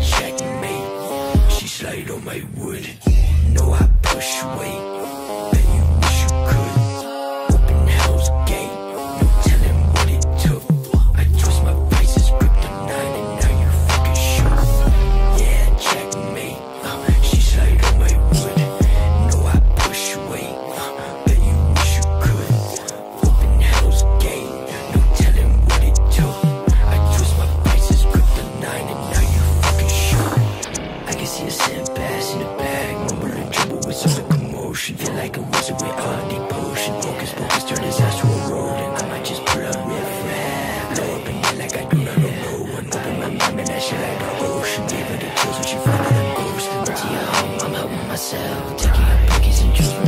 Checkmate, she slide on my wood. No, I push weight. myself. Taking your pockets and just